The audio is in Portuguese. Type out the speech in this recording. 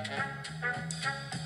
Música